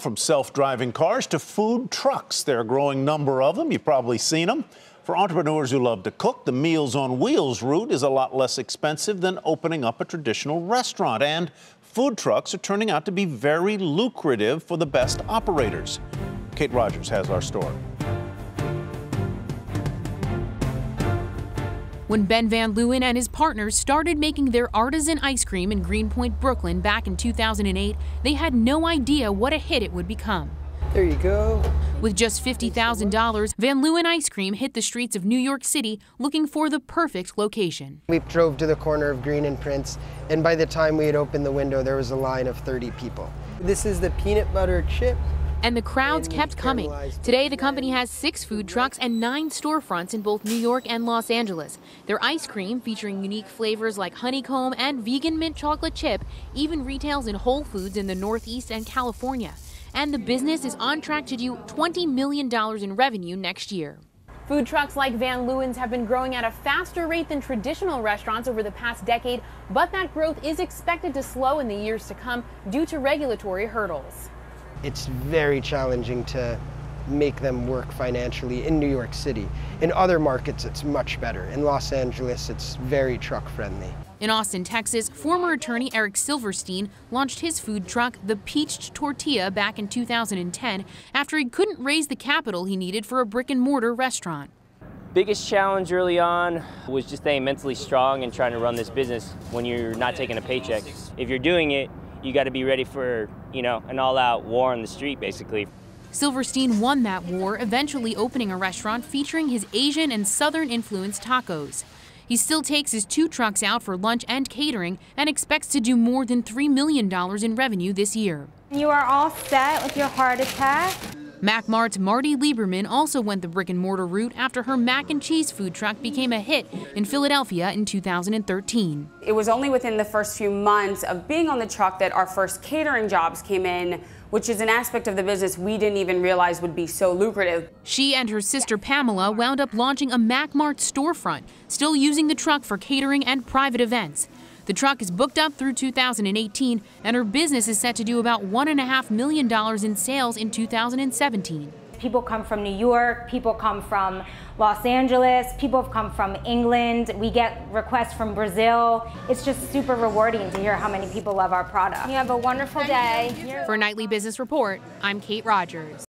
From self-driving cars to food trucks, there are a growing number of them. You've probably seen them. For entrepreneurs who love to cook, the Meals on Wheels route is a lot less expensive than opening up a traditional restaurant. And food trucks are turning out to be very lucrative for the best operators. Kate Rogers has our story. When Ben Van Leeuwen and his partners started making their artisan ice cream in Greenpoint, Brooklyn back in 2008, they had no idea what a hit it would become. There you go. With just $50,000, Van Leeuwen Ice Cream hit the streets of New York City looking for the perfect location. We drove to the corner of Green and Prince, and by the time we had opened the window, there was a line of 30 people. This is the peanut butter chip and the crowds kept coming. Today, the company has six food trucks and nine storefronts in both New York and Los Angeles. Their ice cream, featuring unique flavors like honeycomb and vegan mint chocolate chip, even retails in Whole Foods in the Northeast and California. And the business is on track to do $20 million in revenue next year. Food trucks like Van Leeuwen's have been growing at a faster rate than traditional restaurants over the past decade, but that growth is expected to slow in the years to come due to regulatory hurdles it's very challenging to make them work financially in New York City. In other markets, it's much better. In Los Angeles, it's very truck friendly. In Austin, Texas, former attorney Eric Silverstein launched his food truck, The Peached Tortilla, back in 2010 after he couldn't raise the capital he needed for a brick and mortar restaurant. Biggest challenge early on was just staying mentally strong and trying to run this business when you're not taking a paycheck. If you're doing it, you got to be ready for, you know, an all-out war on the street, basically. Silverstein won that war, eventually opening a restaurant featuring his Asian and Southern influenced tacos. He still takes his two trucks out for lunch and catering and expects to do more than $3 million in revenue this year. You are all set with your heart attack. MacMart's Marty Lieberman also went the brick and mortar route after her mac and cheese food truck became a hit in Philadelphia in 2013. It was only within the first few months of being on the truck that our first catering jobs came in, which is an aspect of the business we didn't even realize would be so lucrative. She and her sister Pamela wound up launching a MacMart storefront, still using the truck for catering and private events. The truck is booked up through 2018, and her business is set to do about $1.5 million in sales in 2017. People come from New York, people come from Los Angeles, people have come from England. We get requests from Brazil. It's just super rewarding to hear how many people love our product. You have a wonderful day. For Nightly Business Report, I'm Kate Rogers.